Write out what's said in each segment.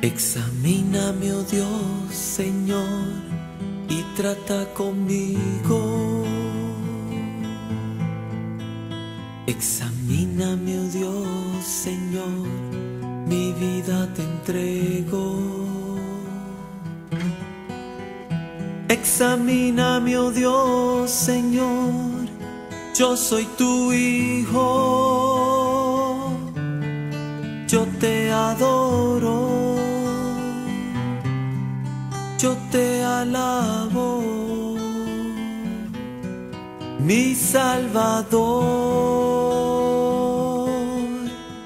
Examíname, oh Dios, Señor, y trata conmigo. Examíname, oh Dios, Señor, mi vida te entrego. Examíname, oh Dios, Señor, yo soy tu hijo, yo te alabo, mi Salvador,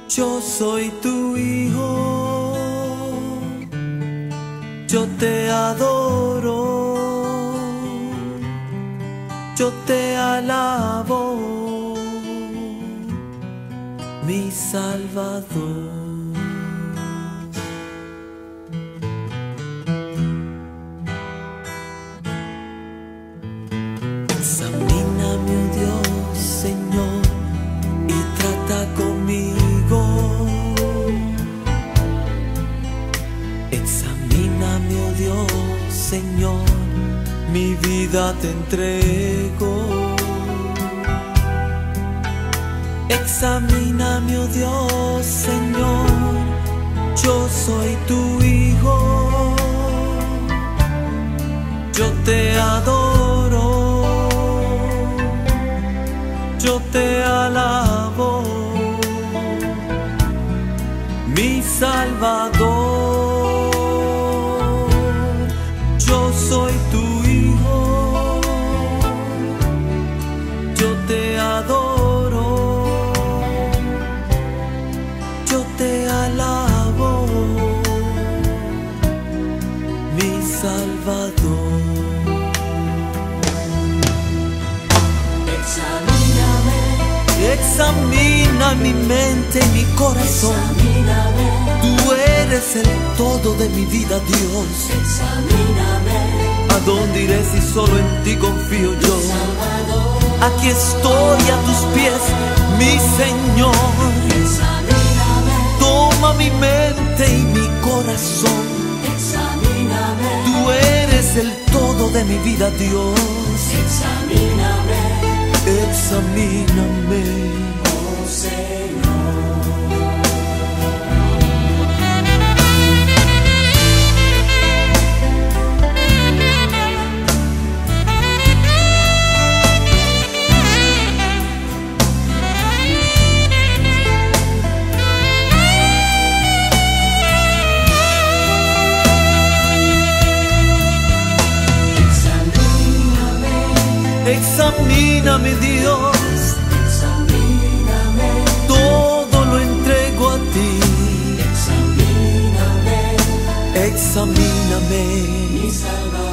yo soy tu hijo, yo te adoro, yo te alabo, mi Salvador. Señor, mi vida te entrego. Examíname, oh Dios, Señor, yo soy tu hijo. Yo te adoro yo te alabo, mi Salvador. Yo te adoro, yo te alabo, mi Salvador. Examina mi mente y mi corazón. Tú eres el todo de mi vida, Dios. ¿A dónde iré si solo en ti confío yo? Aquí estoy a tus pies, mi Señor. Toma mi mente y mi corazón. Tú eres el todo de mi vida, Dios. Examíname Dios, examíname. Todo lo entrego a ti. Examíname, examíname. Mi Salvador.